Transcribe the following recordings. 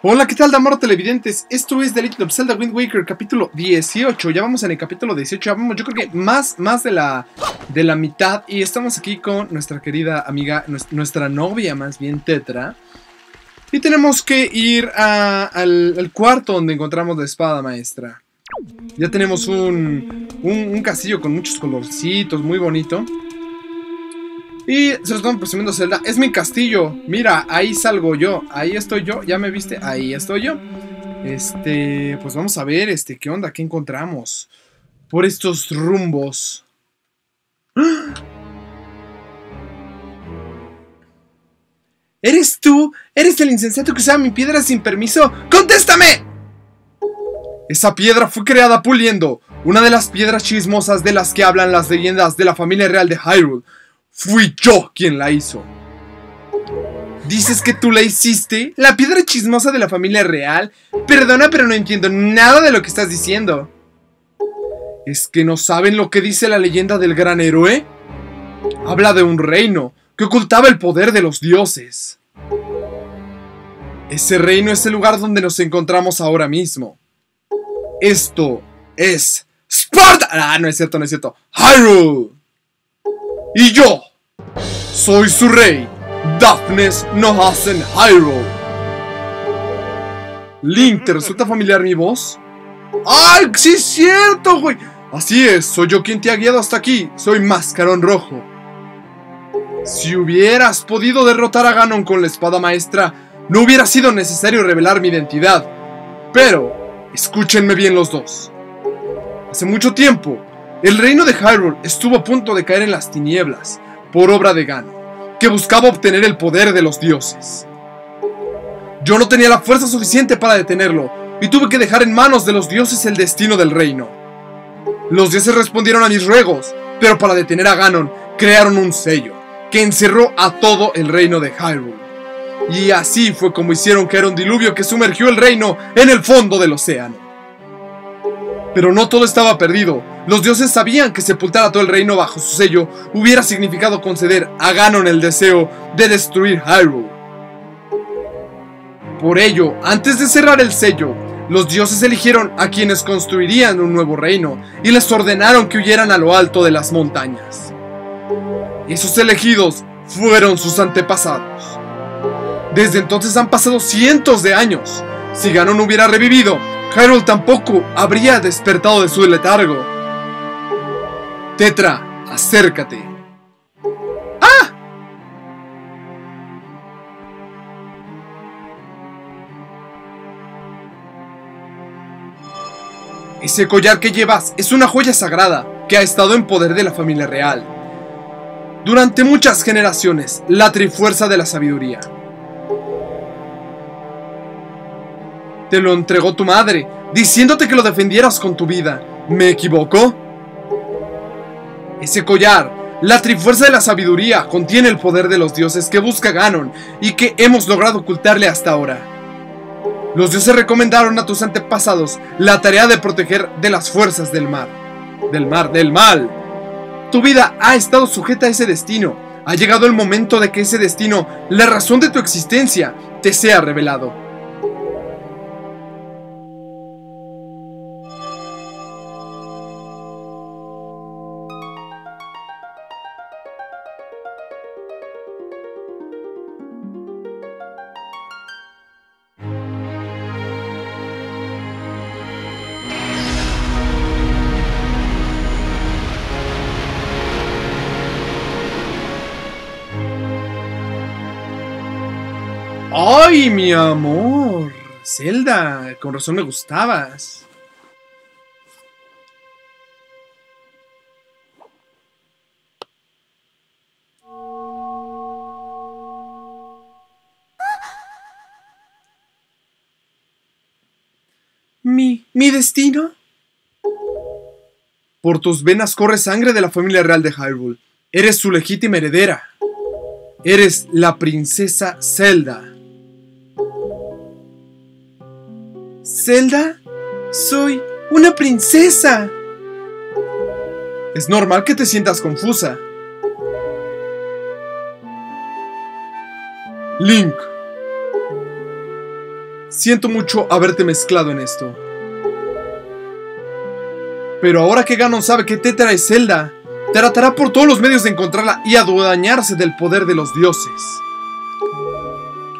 Hola, ¿qué tal, Damaro Televidentes? Esto es The Legend Zelda Wind Waker, capítulo 18. Ya vamos en el capítulo 18, ya vamos, yo creo que más, más de, la, de la mitad. Y estamos aquí con nuestra querida amiga, nuestra novia más bien, Tetra. Y tenemos que ir al, al, cuarto donde encontramos la espada maestra. Ya tenemos un, un, un castillo con muchos colorcitos, muy bonito. Y se lo estamos presumiendo Zelda. Es mi castillo. Mira, ahí salgo yo. Ahí estoy yo. ¿Ya me viste? Ahí estoy yo. Este, pues vamos a ver, este, ¿qué onda? ¿Qué encontramos? Por estos rumbos. ¿Eres tú? ¿Eres el insensato que usaba mi piedra sin permiso? ¡Contéstame! Esa piedra fue creada puliendo, una de las piedras chismosas de las que hablan las leyendas de la familia real de Hyrule. Fui yo quien la hizo. ¿Dices que tú la hiciste? ¿La piedra chismosa de la familia real? Perdona, pero no entiendo nada de lo que estás diciendo. ¿Es que no saben lo que dice la leyenda del gran héroe? Habla de un reino que ocultaba el poder de los dioses. Ese reino es el lugar donde nos encontramos ahora mismo. Esto es Sparta. Ah, no es cierto, no es cierto. Hyrule. Y yo soy su rey, Daphnes Nohasen Hyrule. Link, ¿te resulta familiar mi voz? ¡Ay, sí es cierto, güey! Así es, soy yo quien te ha guiado hasta aquí. Soy Mascarón Rojo. Si hubieras podido derrotar a Ganon con la espada maestra, no hubiera sido necesario revelar mi identidad. Pero, escúchenme bien los dos. Hace mucho tiempo, el reino de Hyrule estuvo a punto de caer en las tinieblas por obra de Ganon, que buscaba obtener el poder de los dioses. Yo no tenía la fuerza suficiente para detenerlo y tuve que dejar en manos de los dioses el destino del reino. Los dioses respondieron a mis ruegos, pero para detener a Ganon crearon un sello que encerró a todo el reino de Hyrule. Y así fue como hicieron que era un diluvio que sumergió el reino en el fondo del océano. Pero no todo estaba perdido. Los dioses sabían que sepultar a todo el reino bajo su sello hubiera significado conceder a Ganon el deseo de destruir Hyrule. Por ello, antes de cerrar el sello, los dioses eligieron a quienes construirían un nuevo reino y les ordenaron que huyeran a lo alto de las montañas. Esos elegidos fueron sus antepasados. Desde entonces han pasado cientos de años. Si Ganon hubiera revivido, Hyrule tampoco habría despertado de su letargo. Tetra, acércate. ¡Ah! Ese collar que llevas es una joya sagrada que ha estado en poder de la familia real. Durante muchas generaciones, la trifuerza de la sabiduría. Te lo entregó tu madre, diciéndote que lo defendieras con tu vida. ¿Me equivoco? Ese collar, la Trifuerza de la Sabiduría, contiene el poder de los dioses que busca Ganon y que hemos logrado ocultarle hasta ahora. Los dioses recomendaron a tus antepasados la tarea de proteger de las fuerzas del mar. Del mar, del mal. Tu vida ha estado sujeta a ese destino. Ha llegado el momento de que ese destino, la razón de tu existencia, te sea revelado. ¡Ay, mi amor! Zelda, con razón me gustabas. ¿Mi, mi destino? Por tus venas corre sangre de la familia real de Hyrule. Eres su legítima heredera. Eres la princesa Zelda. ¿Zelda? Soy una princesa. Es normal que te sientas confusa. Link. Siento mucho haberte mezclado en esto. Pero ahora que Ganon sabe que Tetra es Zelda, tratará por todos los medios de encontrarla y adueñarse del poder de los dioses.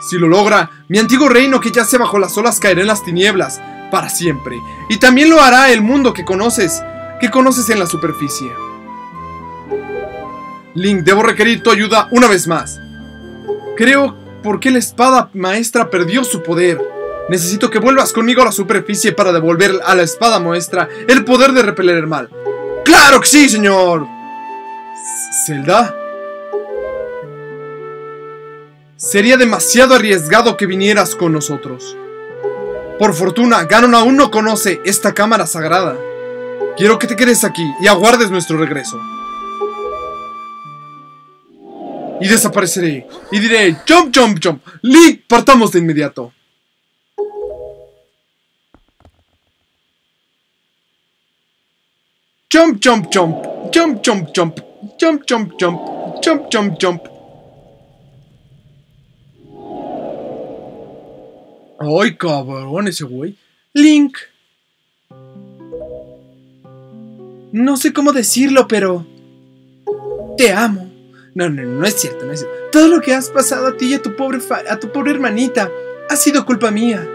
Si lo logra, mi antiguo reino que yace bajo las olas caerá en las tinieblas para siempre. Y también lo hará el mundo que conoces, que conoces en la superficie. Link, debo requerir tu ayuda una vez más. Creo porque la espada maestra perdió su poder. Necesito que vuelvas conmigo a la superficie para devolver a la espada maestra el poder de repeler el mal. ¡Claro que sí, señor! ¿Zelda? Sería demasiado arriesgado que vinieras con nosotros. Por fortuna, Ganon aún no conoce esta cámara sagrada. Quiero que te quedes aquí y aguardes nuestro regreso. Y desapareceré. Y diré, jump, jump, jump. Link, partamos de inmediato. Jump, jump, jump. Jump, jump, jump. Jump, jump, jump. Jump, jump, jump. Ay, cabrón, ese güey. Link. No sé cómo decirlo, pero... Te amo. No, no, no es cierto, no es cierto. Todo lo que has pasado a ti y a tu pobre, a tu pobre hermanita ha sido culpa mía.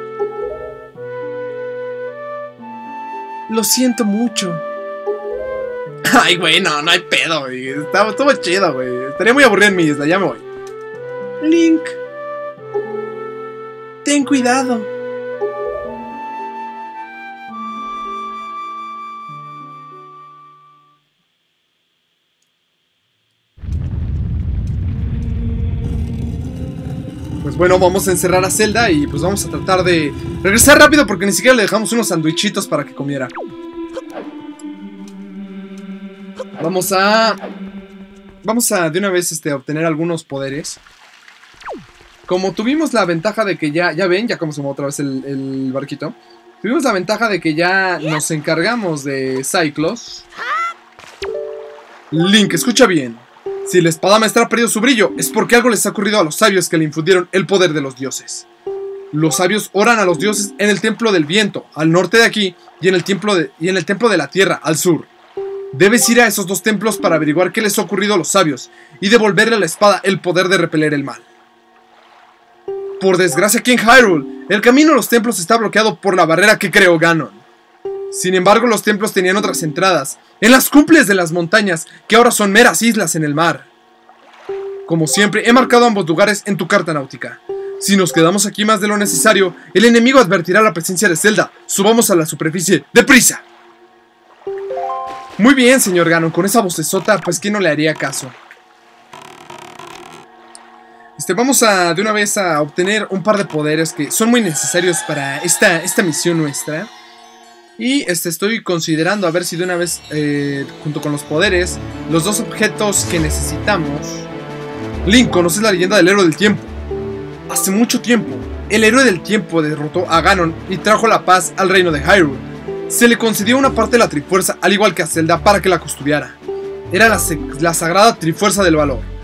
Lo siento mucho. Ay, güey, no, no hay pedo, güey. Estuvo chido, güey. Estaría muy aburrido en mi isla, ya me voy. Link. Ten cuidado. Pues bueno, vamos a encerrar a Zelda y pues vamos a tratar de regresar rápido porque ni siquiera le dejamos unos sandwichitos para que comiera. Vamos a... Vamos a de una vez este, obtener algunos poderes. Como tuvimos la ventaja de que ya, ya ven, ya como se mueve otra vez el, barquito. Tuvimos la ventaja de que ya nos encargamos de Cyclos. Link, escucha bien. Si la espada maestra ha perdido su brillo, es porque algo les ha ocurrido a los sabios que le infundieron el poder de los dioses. Los sabios oran a los dioses en el templo del viento, al norte de aquí, y en el templo de, y en el templo de la tierra, al sur. Debes ir a esos dos templos para averiguar qué les ha ocurrido a los sabios y devolverle a la espada el poder de repeler el mal. Por desgracia aquí en Hyrule, el camino a los templos está bloqueado por la barrera que creó Ganon. Sin embargo, los templos tenían otras entradas, en las cumples de las montañas, que ahora son meras islas en el mar. Como siempre, he marcado ambos lugares en tu carta náutica. Si nos quedamos aquí más de lo necesario, el enemigo advertirá la presencia de Zelda. Subamos a la superficie, ¡deprisa! Muy bien, señor Ganon, con esa vocesota, pues ¿quién no le haría caso? Este, vamos a de una vez a obtener un par de poderes que son muy necesarios para esta, esta misión nuestra. Y este, estoy considerando a ver si de una vez, eh, junto con los poderes, los dos objetos que necesitamos. Link, ¿conoces la leyenda del héroe del tiempo? Hace mucho tiempo, el héroe del tiempo derrotó a Ganon y trajo la paz al reino de Hyrule. Se le concedió una parte de la Trifuerza, al igual que a Zelda, para que la custodiara. Era la, la sagrada Trifuerza del Valor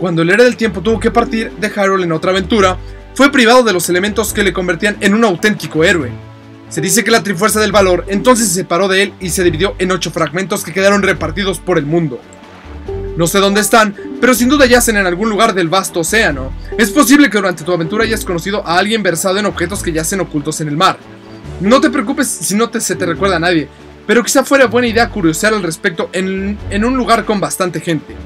cuando el héroe del tiempo tuvo que partir de Hyrule en otra aventura, fue privado de los elementos que le convertían en un auténtico héroe. Se dice que la Trifuerza del Valor entonces se separó de él y se dividió en ocho fragmentos que quedaron repartidos por el mundo. No sé dónde están, pero sin duda yacen en algún lugar del vasto océano. Es posible que durante tu aventura hayas conocido a alguien versado en objetos que yacen ocultos en el mar. No te preocupes si no te, se te recuerda a nadie, pero quizá fuera buena idea curiosear al respecto en, en un lugar con bastante gente.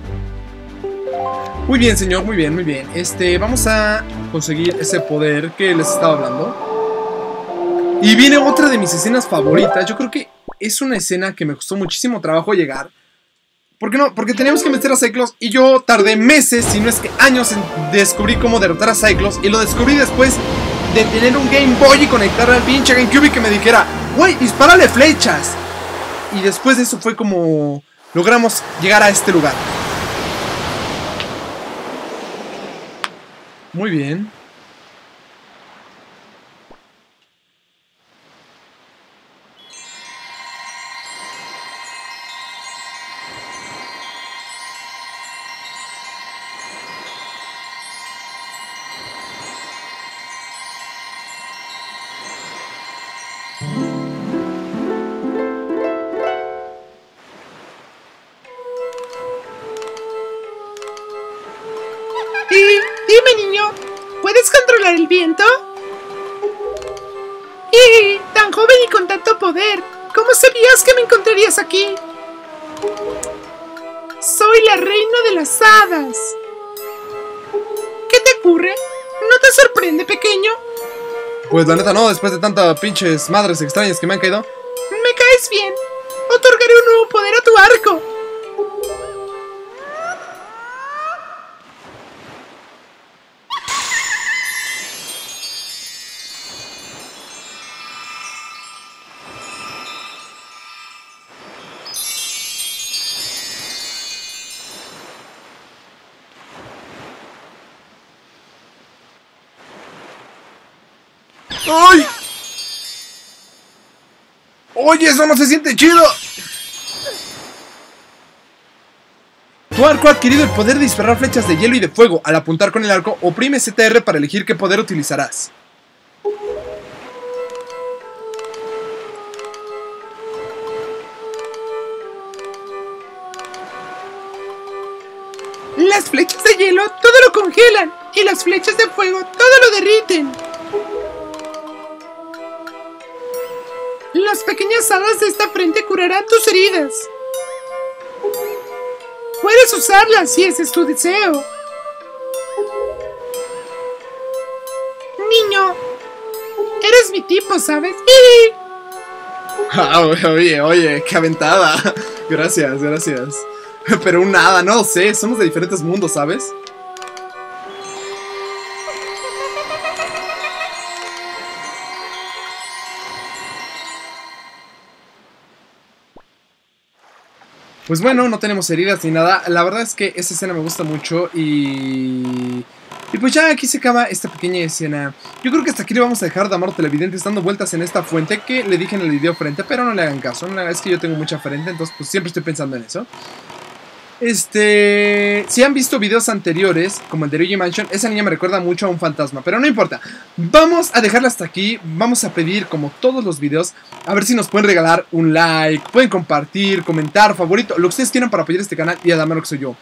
Muy bien, señor, muy bien, muy bien. Este, vamos a conseguir ese poder que les estaba hablando. Y viene otra de mis escenas favoritas. Yo creo que es una escena que me costó muchísimo trabajo llegar. ¿Por qué no? Porque teníamos que meter a Cyclos y yo tardé meses, si no es que años, en descubrir cómo derrotar a Cyclos. Y lo descubrí después de tener un Game Boy y conectarlo al pinche GameCube y que me dijera, güey, dispárale flechas. Y después de eso fue como logramos llegar a este lugar. Muy bien. Poder, ¿cómo sabías que me encontrarías aquí? Soy la reina de las hadas. ¿Qué te ocurre? ¿No te sorprende, pequeño? Pues la neta no, después de tantas pinches madres extrañas que me han caído. Me caes bien. Otorgaré un nuevo poder a tu arco. ¡Ay! ¡Oye, eso no se siente chido! Tu arco ha adquirido el poder de disparar flechas de hielo y de fuego. Al apuntar con el arco, oprime CTR para elegir qué poder utilizarás. Las flechas de hielo todo lo congelan y las flechas de fuego todo lo derriten. Las pequeñas alas de esta frente curarán tus heridas. Puedes usarlas si ese es tu deseo. Niño, eres mi tipo, ¿sabes? Ah, oye, oye, qué aventada. Gracias, gracias. Pero un nada, no sé, somos de diferentes mundos, ¿sabes? Pues bueno, no tenemos heridas ni nada. La verdad es que esta escena me gusta mucho y... Y pues ya aquí se acaba esta pequeña escena. Yo creo que hasta aquí le vamos a dejar de amor televidentes dando vueltas en esta fuente que le dije en el video frente, pero no le hagan caso. No, es que yo tengo mucha frente, entonces pues siempre estoy pensando en eso. Este... Si han visto videos anteriores, como el de Luigi Mansion, esa niña me recuerda mucho a un fantasma, pero no importa. Vamos a dejarla hasta aquí, vamos a pedir, como todos los videos, a ver si nos pueden regalar un like, pueden compartir, comentar, favorito, lo que ustedes quieran para apoyar este canal y a lo que soy yo.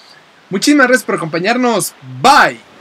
Muchísimas gracias por acompañarnos, bye.